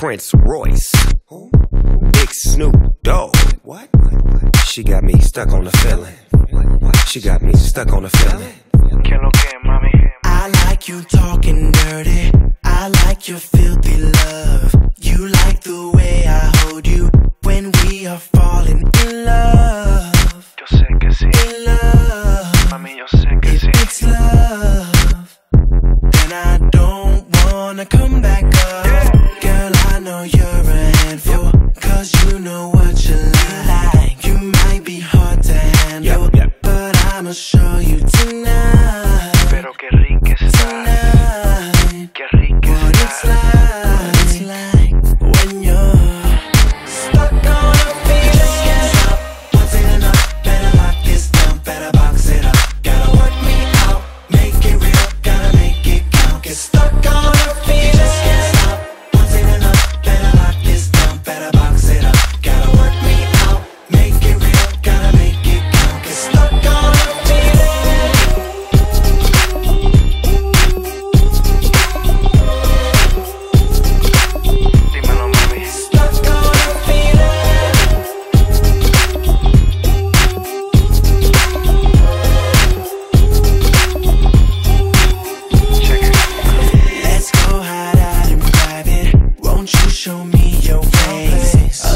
Prince Royce. Big Snoop Dogg. What? She got me stuck on the feeling. She got me stuck on the feeling. ¿Qué lo que, mami? I like you talking dirty. I like your filthy show you tonight. Me your face?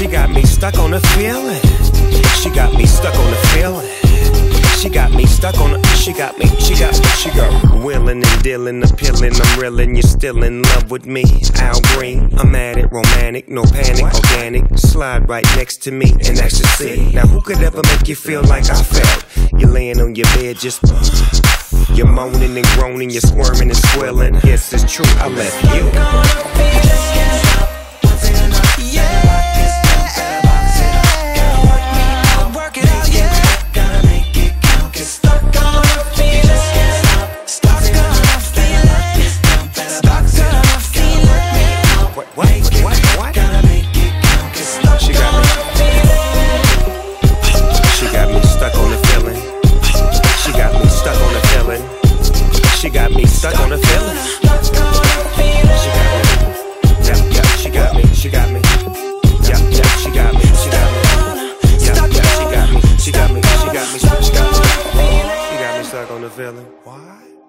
She got me stuck on the feeling. She got me stuck on the feeling. She got me stuck on the. She got me. She got. She got willing and dealing, appealing. I'm reeling. You're still in love with me. Al Green. I'm at it. Romantic. No panic. Organic. Slide right next to me in ecstasy. Now who could ever make you feel like I felt? You're laying on your bed just. You're moaning and groaning. You're squirming and squealing. Yes, it's true. I left you. Got me stuck on the feeling. She got me. She got me. She got me. Yep, yep, she got me. She got me. Yep, yep, she got me. She got me. She got me. She got me. She got me stuck on the feeling. Why?